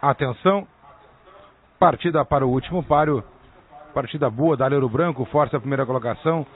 Atenção. Partida para o último páreo. Partida boa da Ouro Branco. Força a primeira colocação.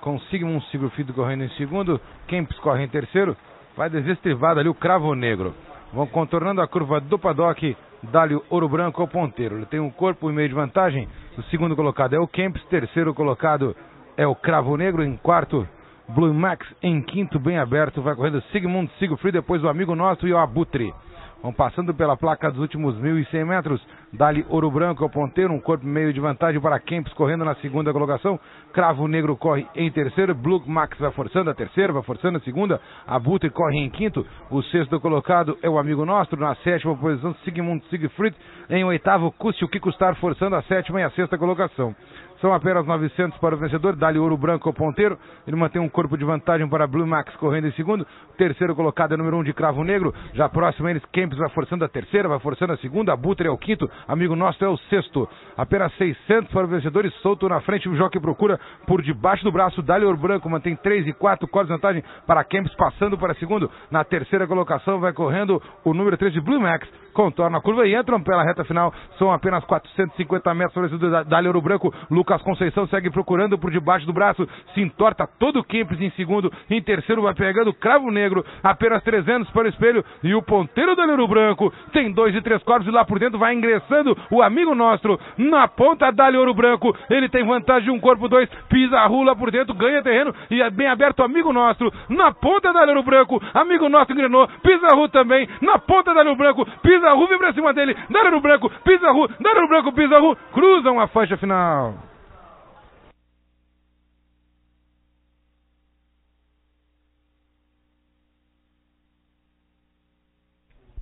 Com Sigmund Sigurfido correndo em segundo. Kempis corre em terceiro. Vai desestrivado ali o Cravo Negro. Vão contornando a curva do paddock. Dálio Ouro Branco ao ponteiro. Ele tem um corpo e meio de vantagem. O segundo colocado é o Kempis. Terceiro colocado é o Cravo Negro. Em quarto, Blue Max. Em quinto, bem aberto. Vai correndo Sigmund Sigurfried. Depois o amigo nosso e o Abutre. Vão passando pela placa dos últimos 1.100 metros. Dali Ouro Branco ao ponteiro, um corpo meio de vantagem para Kempis correndo na segunda colocação. Cravo Negro corre em terceiro. Blue Max vai forçando a terceira, vai forçando a segunda. Abutre corre em quinto. O sexto colocado é o amigo nosso. Na sétima posição, Sigmund Siegfried. Em oitavo, Custe o que custar, forçando a sétima e a sexta colocação. São apenas 900 para o vencedor. Dali Ouro Branco ao ponteiro. Ele mantém um corpo de vantagem para Blue Max correndo em segundo. Terceiro colocado é o número um de Cravo Negro. Já próximo eles, Kempis vai forçando a terceira, vai forçando a segunda. Abutre é o quinto. Amigo nosso é o sexto. Apenas 600 para o vencedor e solto na frente. O Jockey procura por debaixo do braço. Dali Ouro Branco mantém 3 e 4. Corre de vantagem para Kempis passando para segundo. Na terceira colocação vai correndo o número 3 de Blue Max. Contorna a curva e entram pela reta final. São apenas 450 metros para o vencedor Dali Ouro Branco. Lucas Conceição segue procurando por debaixo do braço. Se entorta todo o Kempis em segundo. Em terceiro vai pegando Cravo Negro. Apenas 300 para o espelho. E o ponteiro Dali Ouro Branco tem dois e três corpos e lá por dentro vai ingressando o amigo nosso na ponta Dali Ouro Branco. Ele tem vantagem de um corpo dois. Pisa rula por dentro, ganha terreno e é bem aberto amigo nosso na ponta Dali Ouro Branco. Amigo nosso engrenou. Rua também na ponta Dali Ouro Branco. Rua, vem pra cima dele. Dali Ouro Branco. Rua. Dali Ouro Branco. Rua. Cruzam a faixa final.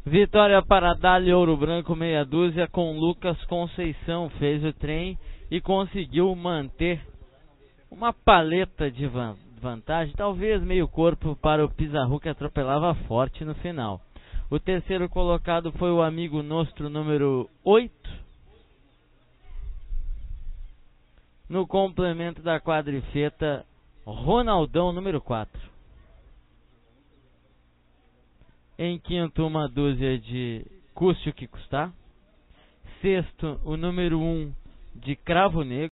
Vitória para Dali Ouro Branco, meia dúzia, com Lucas Conceição. Fez o trem e conseguiu manter uma paleta de vantagem, talvez meio corpo para o Pizarro que atropelava forte no final. O terceiro colocado foi o amigo nostro número 8. No complemento da quadrifeta, Ronaldão número 4. Em quinto, uma dúzia de custe o que custar. Sexto, o número um de cravo negro.